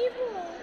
people.